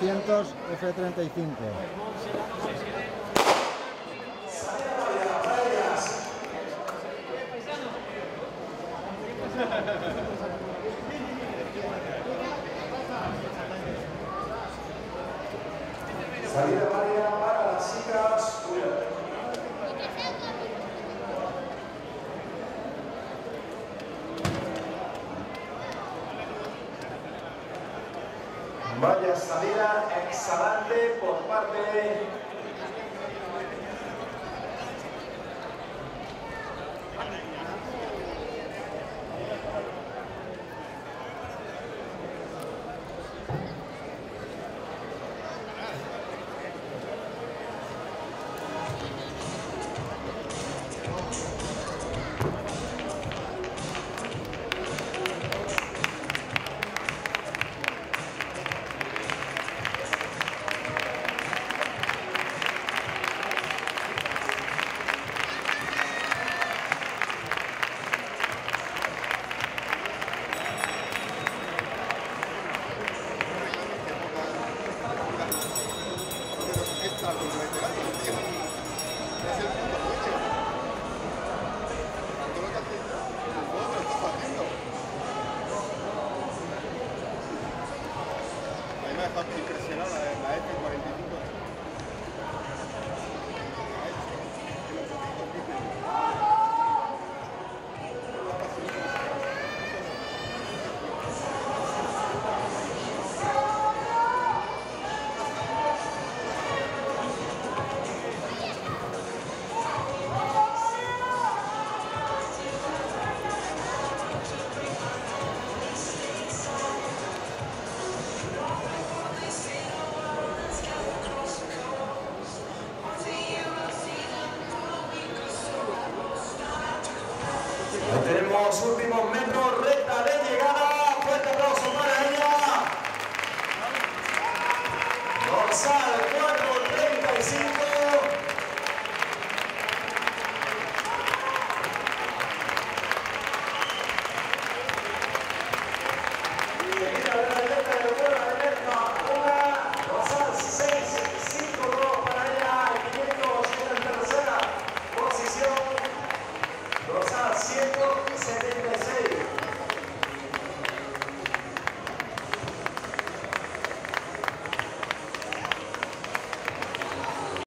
900 F35. Salida Vaya salida excelente por parte me ha dejado impresionado la, la F-45. Tenemos últimos metros recta de llegar. ser